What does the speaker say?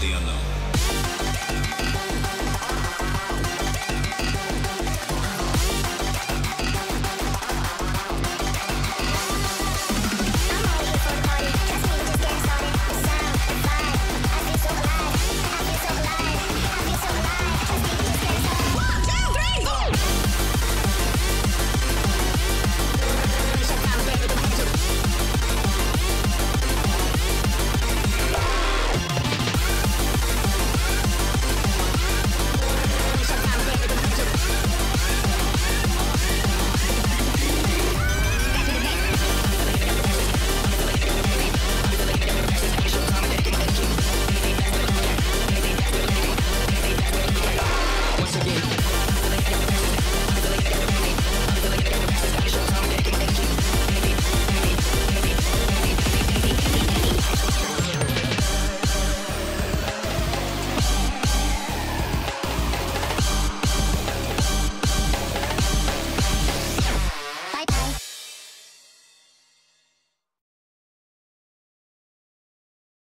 the unknown.